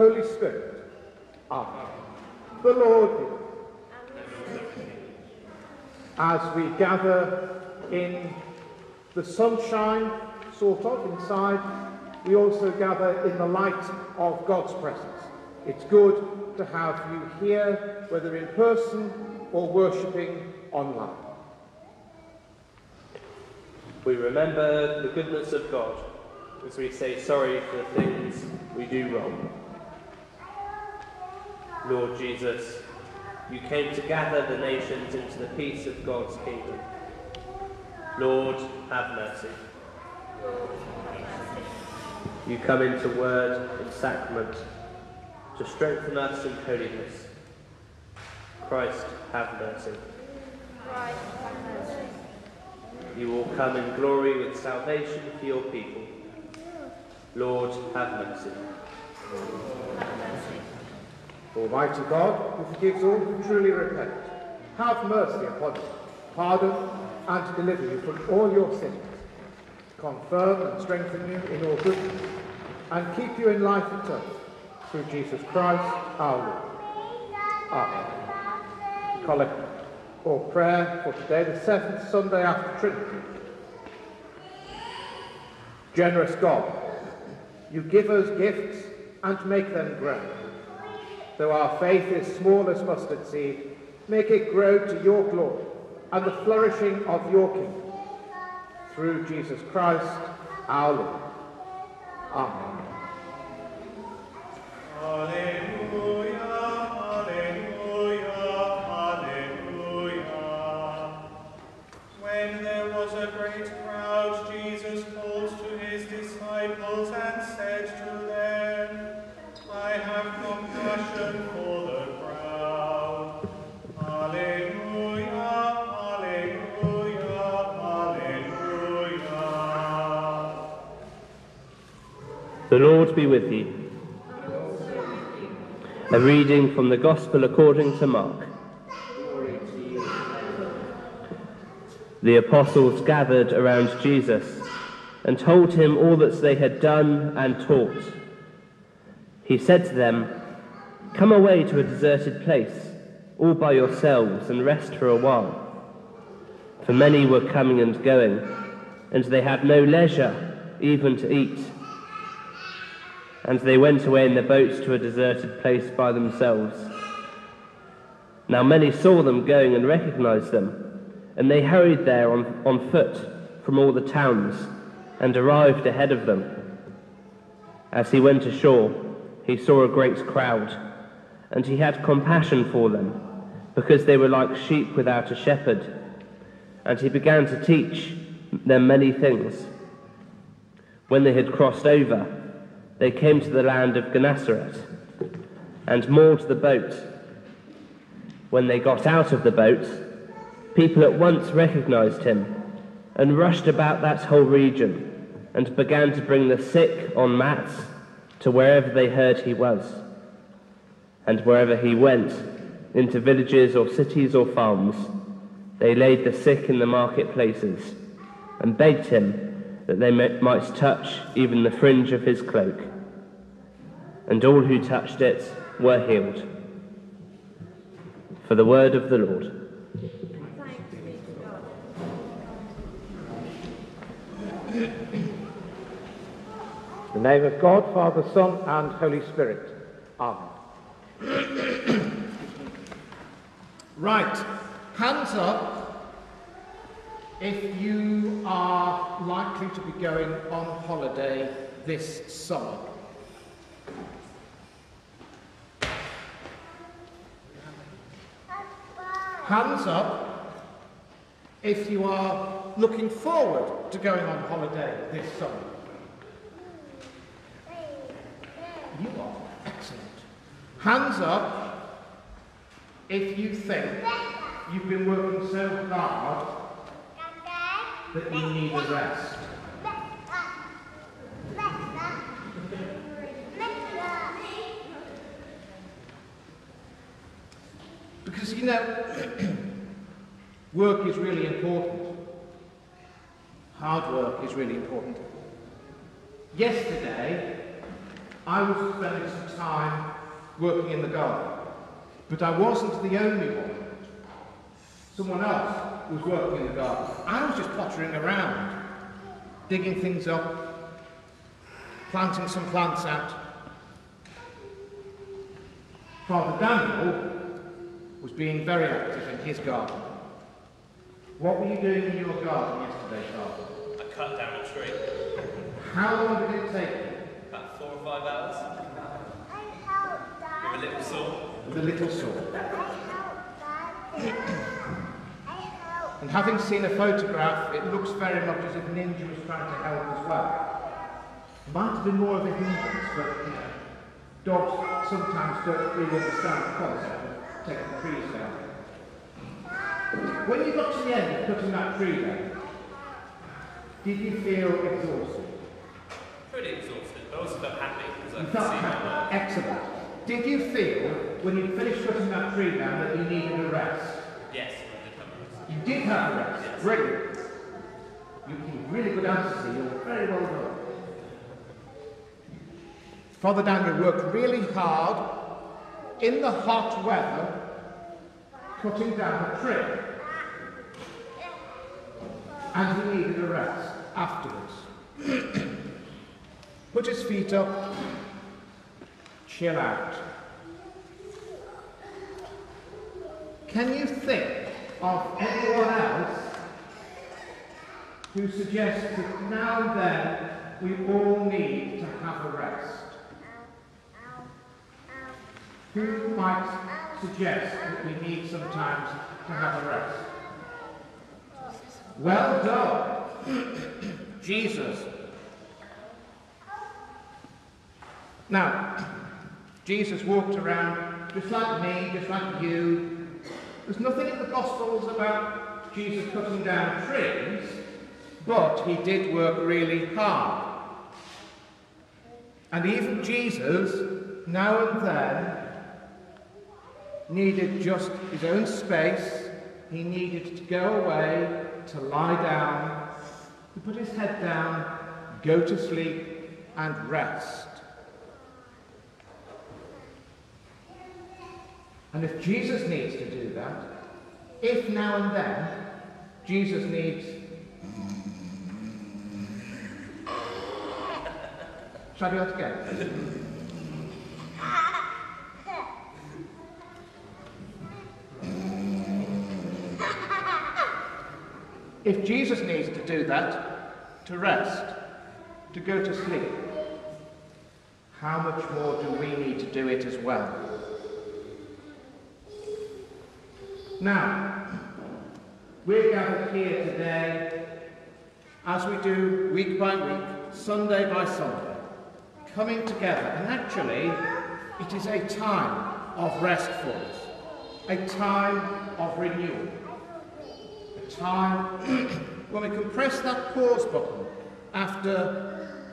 Holy Spirit. Amen. The Lord. As we gather in the sunshine, sort of, inside, we also gather in the light of God's presence. It's good to have you here, whether in person or worshipping online. We remember the goodness of God as we say sorry for the things we do wrong. Lord Jesus, you came to gather the nations into the peace of God's kingdom. Lord, have mercy. You come into word and sacrament to strengthen us in holiness. Christ, have mercy. Christ, have mercy. You will come in glory with salvation for your people. Lord, have mercy. Have mercy. Almighty God, who forgives all who truly repent, have mercy upon you, pardon and deliver you from all your sins, confirm and strengthen you in all goodness, and keep you in life eternal, through Jesus Christ our Lord. Amen. Collect or prayer for today, the seventh Sunday after Trinity. Generous God, you give us gifts and make them grow. Though our faith is small as mustard seed, make it grow to your glory and the flourishing of your kingdom. Through Jesus Christ our Lord. Amen. Alleluia, The Lord be with you. A reading from the Gospel according to Mark. The apostles gathered around Jesus and told him all that they had done and taught. He said to them, Come away to a deserted place, all by yourselves, and rest for a while. For many were coming and going, and they had no leisure even to eat. And they went away in the boats to a deserted place by themselves. Now many saw them going and recognized them, and they hurried there on, on foot from all the towns and arrived ahead of them. As he went ashore, he saw a great crowd, and he had compassion for them, because they were like sheep without a shepherd. And he began to teach them many things. When they had crossed over, they came to the land of Gennesaret and moored the boat. When they got out of the boat, people at once recognized him and rushed about that whole region and began to bring the sick on mats to wherever they heard he was. And wherever he went, into villages or cities or farms, they laid the sick in the marketplaces and begged him that they might touch even the fringe of his cloak. And all who touched it were healed. For the word of the Lord. Thanks be to God. In the name of God, Father, Son, and Holy Spirit. Amen. right, hands up if you are likely to be going on holiday this summer. Hands up if you are looking forward to going on holiday this summer. You are. Excellent. Hands up if you think you've been working so hard that you need a rest. Because, you know, work is really important. Hard work is really important. Yesterday, I was spending some time working in the garden, but I wasn't the only one. Someone else was working in the garden. I was just pottering around, digging things up, planting some plants out. Father Daniel was being very active in his garden. What were you doing in your garden yesterday, Father? I cut down a tree. How long did it take you? About four or five hours. I helped Dad. With a little saw. With a little saw. I know. And having seen a photograph, it looks very much as if Ninja was trying to help as well. It Might have been more of a hindrance, but you know, dogs sometimes don't really understand the concept taking trees down. When you got to the end of cutting that tree down, did you feel exhausted? Pretty exhausted, but also felt happy because I could see my happy. work. Excellent. Did you feel, when you finished cutting that tree down, that you needed a rest? Yes, I did have a rest. You did have a rest. Brilliant. You give really good answers here. You're very well done. Father Daniel worked really hard in the hot weather cutting down a tree. And he needed a rest afterwards. Put his feet up, chill out. Can you think of anyone else who suggests that now and then we all need to have a rest? Who might suggest that we need sometimes to have a rest? Well done, Jesus. Now, Jesus walked around just like me, just like you. There's nothing in the Gospels about Jesus cutting down trees, but he did work really hard. And even Jesus, now and then, needed just his own space. He needed to go away, to lie down, to put his head down, go to sleep, and rest. And if Jesus needs to do that, if now and then Jesus needs. Shall I do that again? If Jesus needs to do that, to rest, to go to sleep, how much more do we need to do it as well? Now, we're gathered here today, as we do week by week, Sunday by Sunday, coming together. And actually, it is a time of rest for us, a time of renewal, time when we can press that pause button after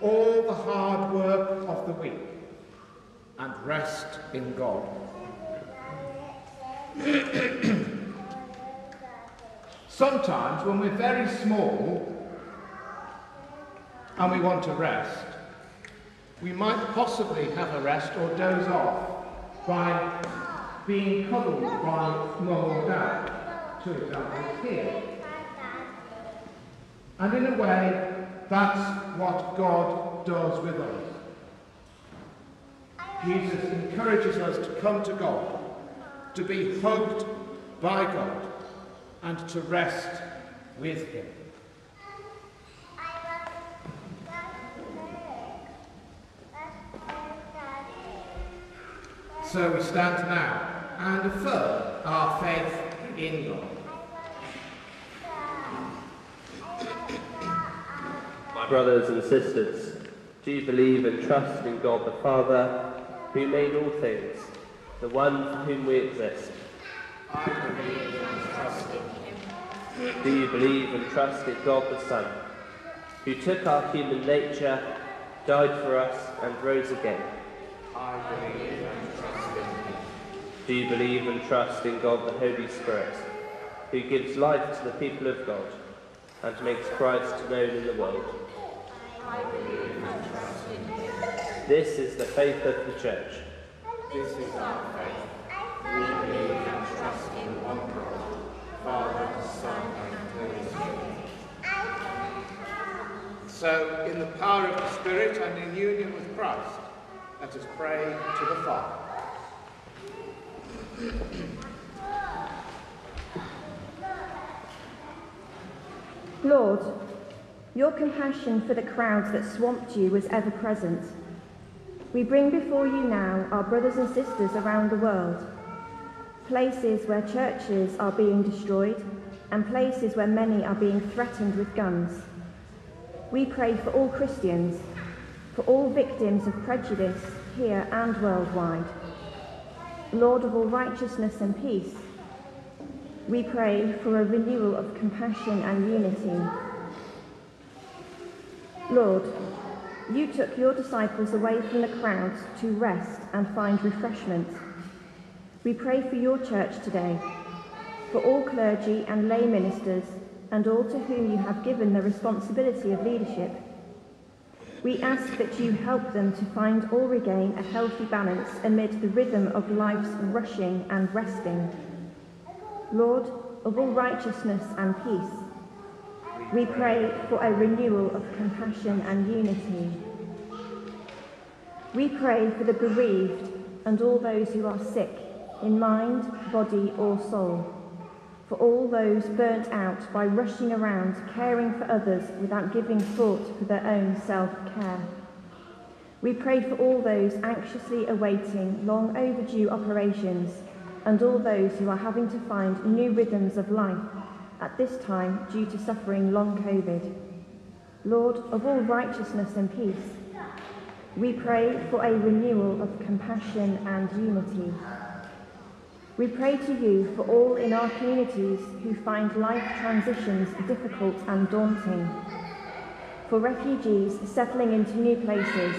all the hard work of the week and rest in God. Sometimes, when we're very small and we want to rest, we might possibly have a rest or doze off by being cuddled by mum or dad, two examples here. And in a way, that's what God does with us. Jesus encourages us to come to God, to be hugged by God, and to rest with Him. So we stand now and affirm our faith in God. Brothers and sisters, do you believe and trust in God the Father, who made all things, the one for whom we exist? I believe and trust in him. Do you believe and trust in God the Son, who took our human nature, died for us, and rose again? I believe and trust in him. Do you believe and trust in God the Holy Spirit, who gives life to the people of God and makes Christ known in the world? I believe and trust in you. This is the faith of the Church. This is our faith. We believe and trust in one God, Father, Son, and Holy Spirit. So, in the power of the Spirit and in union with Christ, let us pray to the Father. Lord, your compassion for the crowds that swamped you was ever present. We bring before you now our brothers and sisters around the world, places where churches are being destroyed and places where many are being threatened with guns. We pray for all Christians, for all victims of prejudice here and worldwide. Lord of all righteousness and peace, we pray for a renewal of compassion and unity. Lord, you took your disciples away from the crowds to rest and find refreshment. We pray for your church today, for all clergy and lay ministers, and all to whom you have given the responsibility of leadership. We ask that you help them to find or regain a healthy balance amid the rhythm of life's rushing and resting. Lord of all righteousness and peace, we pray for a renewal of compassion and unity. We pray for the bereaved and all those who are sick in mind, body, or soul. For all those burnt out by rushing around caring for others without giving thought for their own self care. We pray for all those anxiously awaiting long overdue operations and all those who are having to find new rhythms of life at this time due to suffering long COVID. Lord of all righteousness and peace, we pray for a renewal of compassion and unity. We pray to you for all in our communities who find life transitions difficult and daunting, for refugees settling into new places,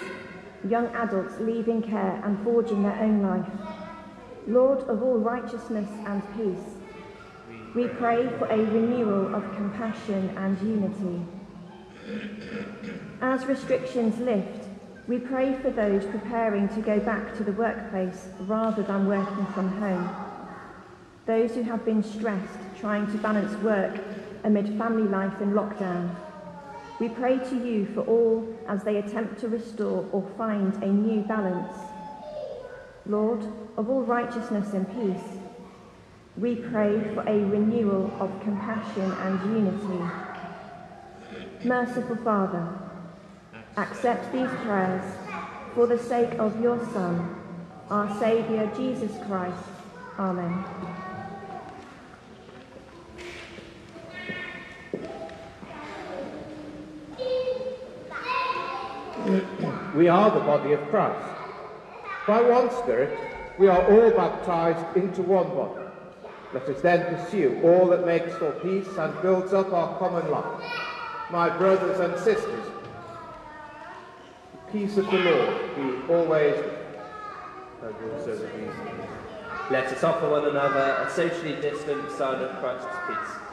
young adults leaving care and forging their own life. Lord of all righteousness and peace, we pray for a renewal of compassion and unity. As restrictions lift, we pray for those preparing to go back to the workplace rather than working from home. Those who have been stressed trying to balance work amid family life in lockdown. We pray to you for all as they attempt to restore or find a new balance. Lord, of all righteousness and peace, we pray for a renewal of compassion and unity. Merciful Father, accept these prayers for the sake of your Son, our Saviour Jesus Christ. Amen. We are the body of Christ. By one Spirit, we are all baptized into one body. Let us then pursue all that makes for peace and builds up our common life. My brothers and sisters, the peace of the Lord be always and also with you. Let us offer one another a socially distant sign of Christ's peace.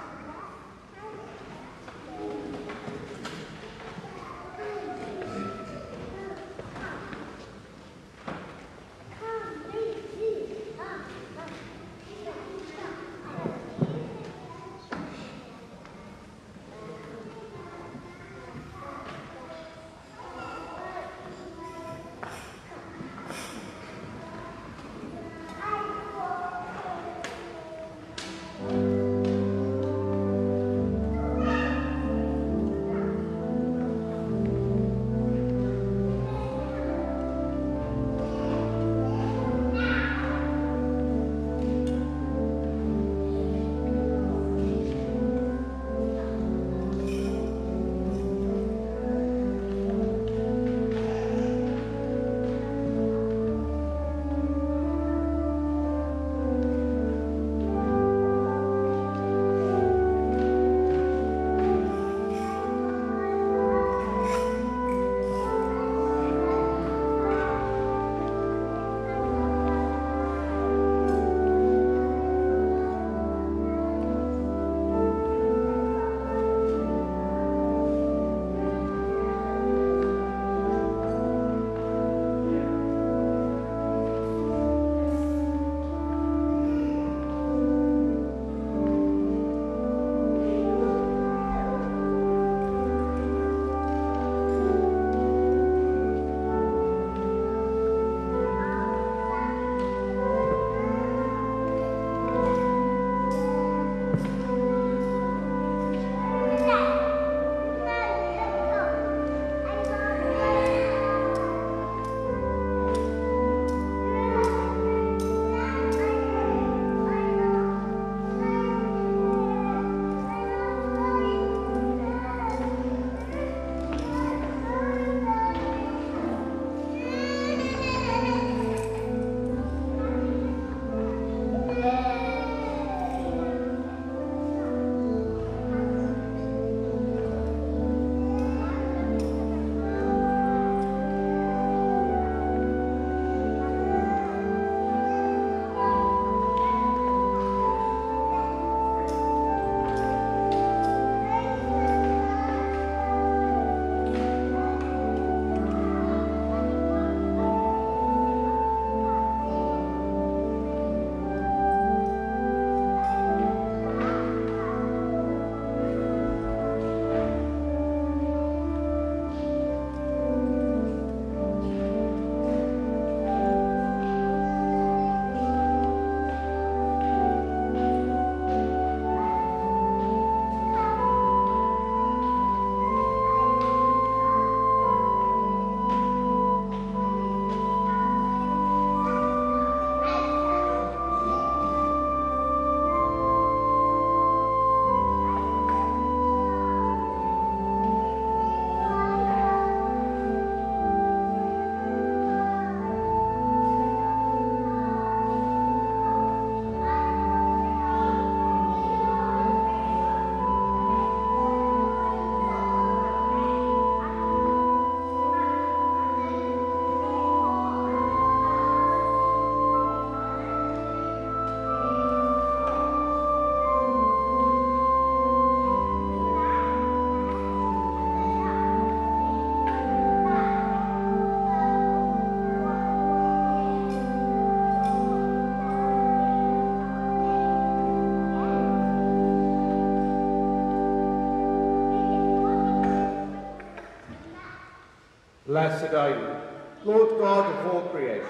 Blessed are you, Lord God of all creation.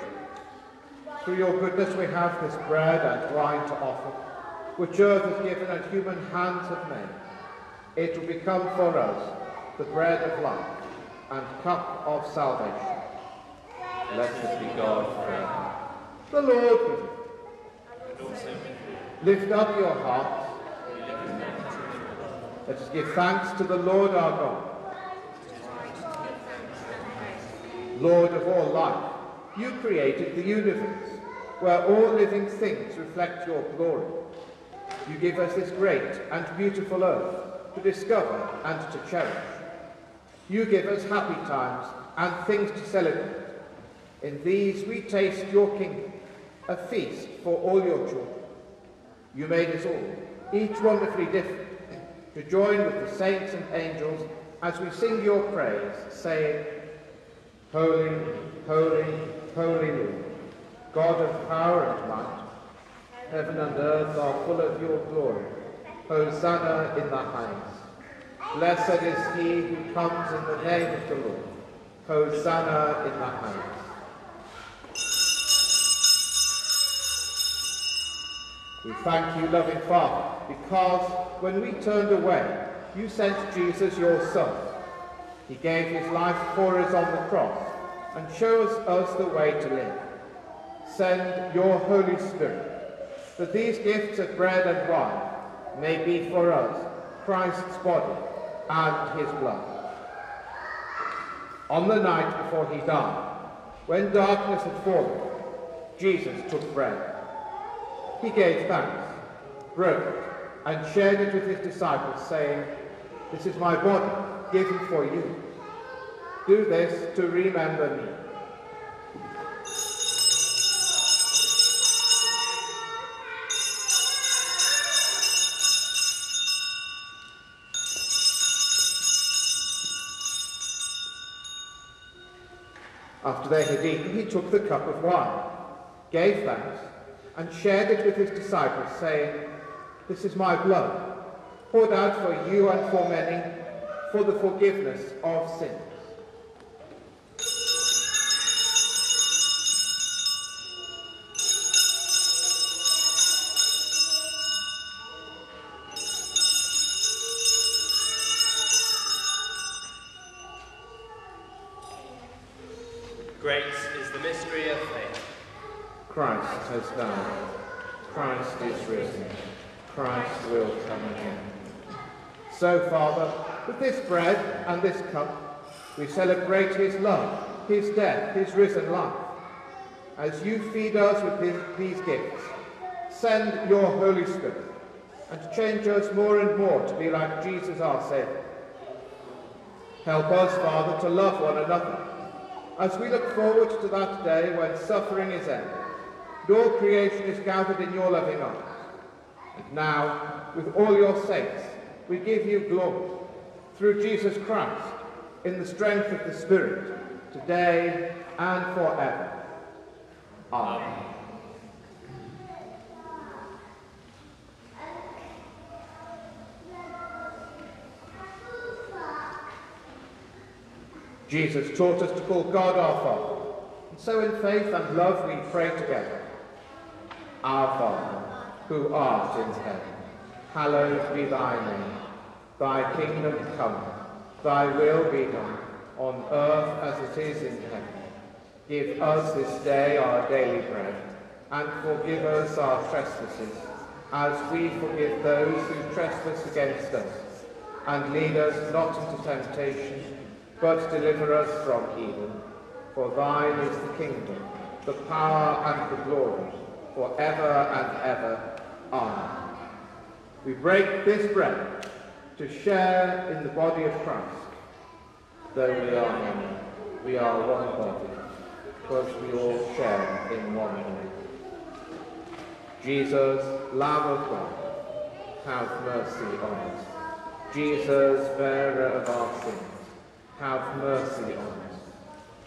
Through your goodness we have this bread and wine to offer, which earth has given and human hands have made. It will become for us the bread of life and cup of salvation. Blessed be God forever. The Lord. Lift up your hearts. Let us give thanks to the Lord our God. Lord of all life, you created the universe, where all living things reflect your glory. You give us this great and beautiful earth to discover and to cherish. You give us happy times and things to celebrate. In these we taste your kingdom, a feast for all your children. You made us all, each wonderfully different, to join with the saints and angels as we sing your praise, saying, Holy, holy, holy Lord, God of power and might, heaven and earth are full of your glory. Hosanna in the highest. Blessed is he who comes in the name of the Lord. Hosanna in the highest. We thank you, loving Father, because when we turned away, you sent Jesus, your Son. He gave his life for us on the cross and shows us the way to live. Send your Holy Spirit, that these gifts of bread and wine may be for us Christ's body and his blood. On the night before he died, when darkness had fallen, Jesus took bread. He gave thanks, broke it, and shared it with his disciples, saying, This is my body, given for you. Do this to remember me. After they had eaten, he took the cup of wine, gave thanks, and shared it with his disciples, saying, This is my blood, poured out for you and for many, for the forgiveness of sins. So, Father, with this bread and this cup, we celebrate his love, his death, his risen life. As you feed us with his, these gifts, send your Holy Spirit and change us more and more to be like Jesus our Saviour. Help us, Father, to love one another as we look forward to that day when suffering is ended and all creation is gathered in your loving arms. And now, with all your saints, we give you glory through Jesus Christ in the strength of the Spirit, today and forever. Amen. Jesus taught us to call God our Father. And so in faith and love we pray together. Our Father, who art in heaven, hallowed be thy name. Thy kingdom come, thy will be done, on earth as it is in heaven. Give us this day our daily bread, and forgive us our trespasses, as we forgive those who trespass against us. And lead us not into temptation, but deliver us from evil. For thine is the kingdom, the power and the glory, for ever and ever. Amen. We break this bread to share in the body of Christ. Though we are many, we are one body, because we all share in one body. Jesus, Lamb of God, have mercy on us. Jesus, bearer of our sins, have mercy on us.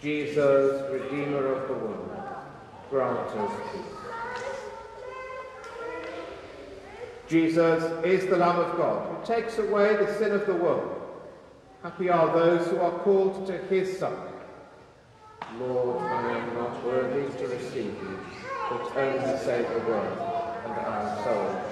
Jesus, Redeemer of the world, grant us peace. Jesus is the Lamb of God who takes away the sin of the world. Happy are those who are called to his supper. Lord, I am not worthy to receive you, but only say the word, and our soul shall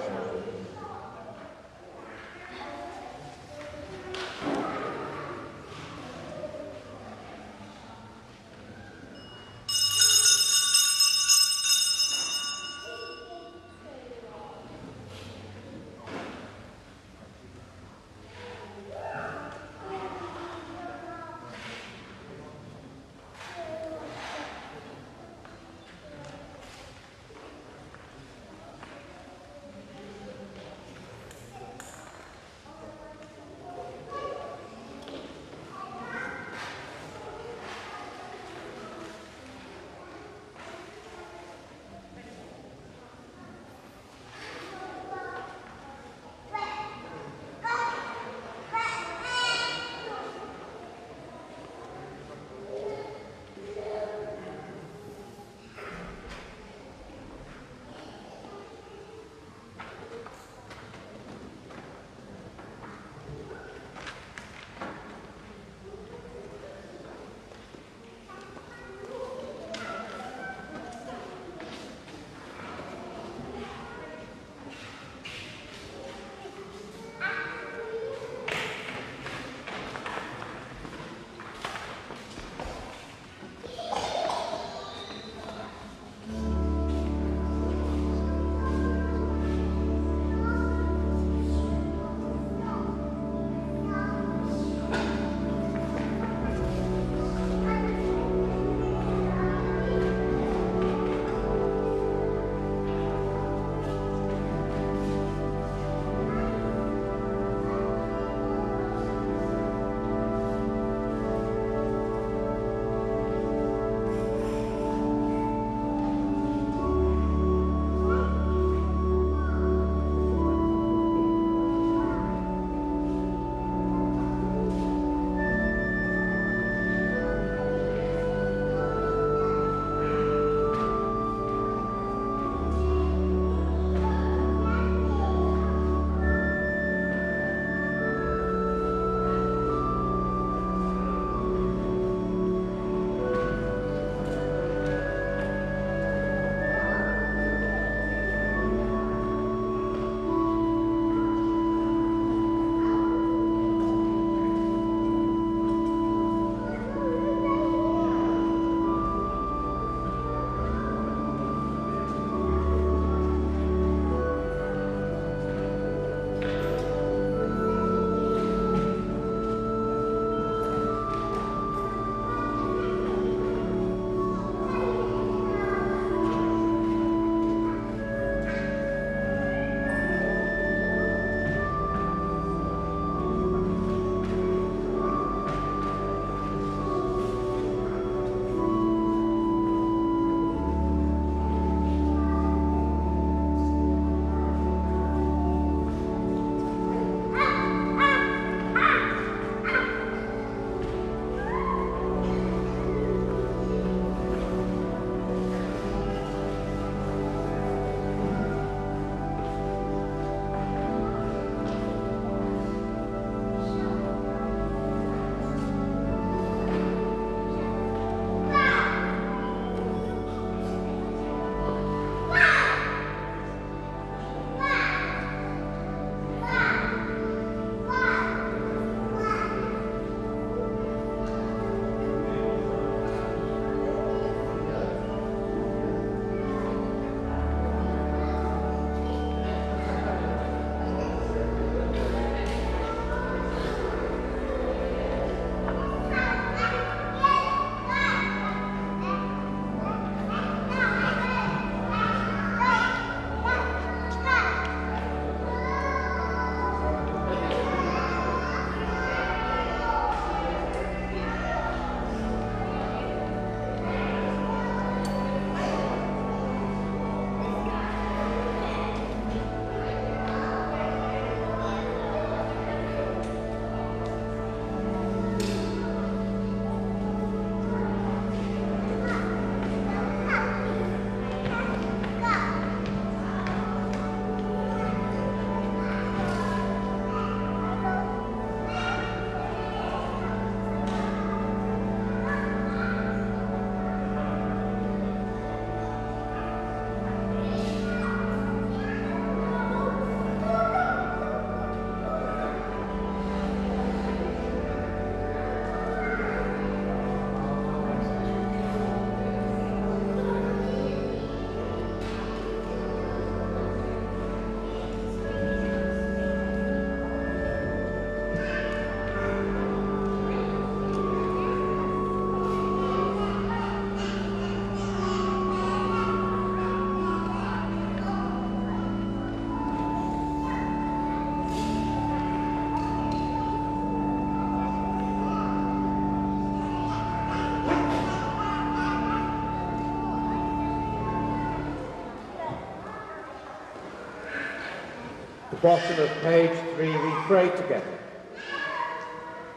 the bottom of page three, we pray together.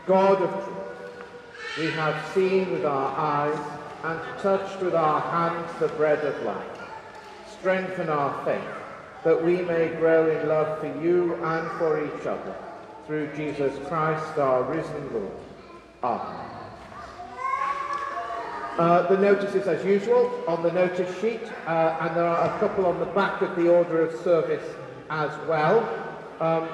God of truth, we have seen with our eyes and touched with our hands the bread of life. Strengthen our faith, that we may grow in love for you and for each other, through Jesus Christ, our risen Lord. Amen. Uh, the notices, as usual, on the notice sheet, uh, and there are a couple on the back of the order of service as well. Um,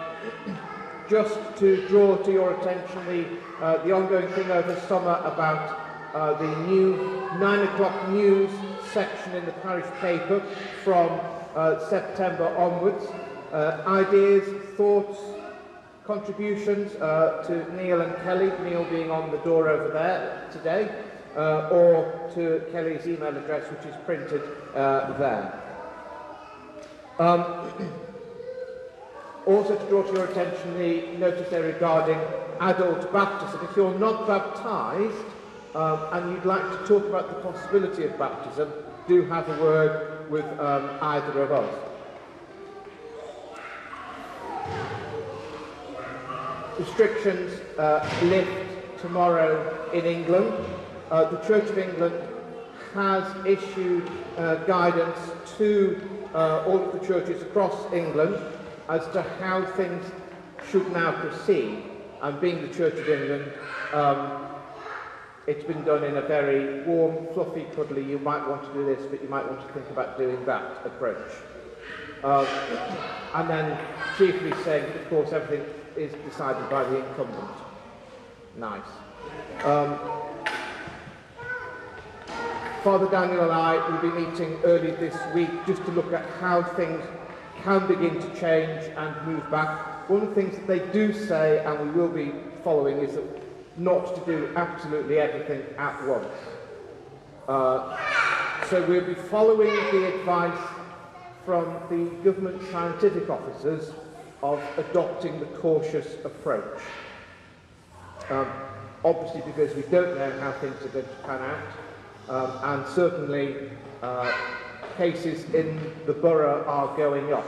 just to draw to your attention the, uh, the ongoing thing over summer about uh, the new 9 o'clock news section in the parish paper from uh, September onwards. Uh, ideas, thoughts, contributions uh, to Neil and Kelly, Neil being on the door over there today, uh, or to Kelly's email address, which is printed uh, there. Um, also to draw to your attention the notice there regarding adult baptism. If you're not baptised um, and you'd like to talk about the possibility of baptism, do have a word with um, either of us. Restrictions uh, lift tomorrow in England. Uh, the Church of England has issued uh, guidance to uh, all of the churches across England as to how things should now proceed. And being the Church of England, um, it's been done in a very warm, fluffy, cuddly, you might want to do this, but you might want to think about doing that approach. Um, and then chiefly saying of course, everything is decided by the incumbent. Nice. Um, Father Daniel and I will be meeting early this week just to look at how things can begin to change and move back. One of the things that they do say, and we will be following, is that not to do absolutely everything at once. Uh, so we'll be following the advice from the government scientific officers of adopting the cautious approach. Um, obviously because we don't know how things are going to pan out, um, and certainly uh, cases in the borough are going up.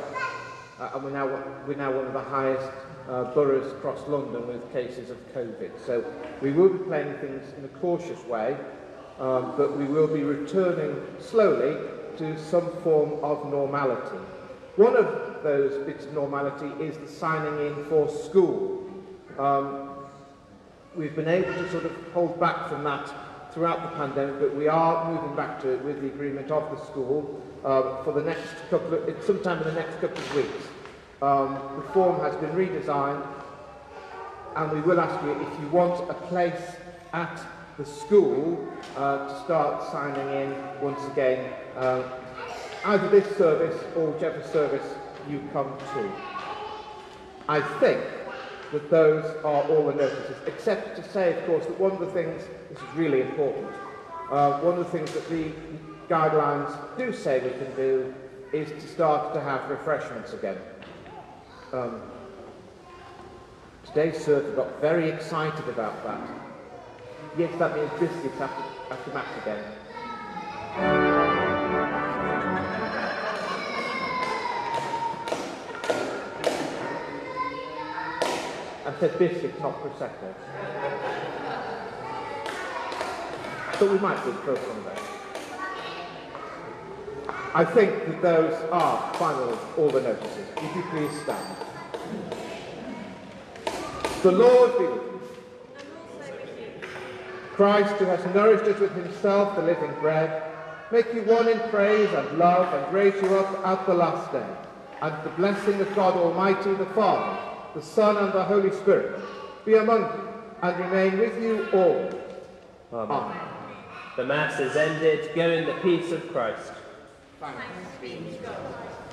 Uh, and we're now, we're now one of the highest uh, boroughs across London with cases of COVID. So we will be playing things in a cautious way, um, but we will be returning slowly to some form of normality. One of those bits of normality is the signing in for school. Um, we've been able to sort of hold back from that throughout the pandemic, but we are moving back to it with the agreement of the school uh, for the next couple of, sometime in the next couple of weeks. Um, the form has been redesigned and we will ask you if you want a place at the school uh, to start signing in once again uh, either this service or whichever service you come to. I think that those are all the notices, except to say, of course, that one of the things, this is really important, uh, one of the things that the guidelines do say we can do is to start to have refreshments again. Um, today's server got very excited about that. Yes, that means biscuits after, after Mass again. Said biscuits, not prosecco. But we might do first one. I think that those are finally all the notices. Would you please stand? The Lord be with you. Christ, who has nourished us with himself, the living bread, make you one in praise and love and raise you up at the last day. And the blessing of God Almighty, the Father, the Son, and the Holy Spirit be among you and remain with you all. Amen. Amen. The Mass is ended. Go in the peace of Christ. Thanks be to God.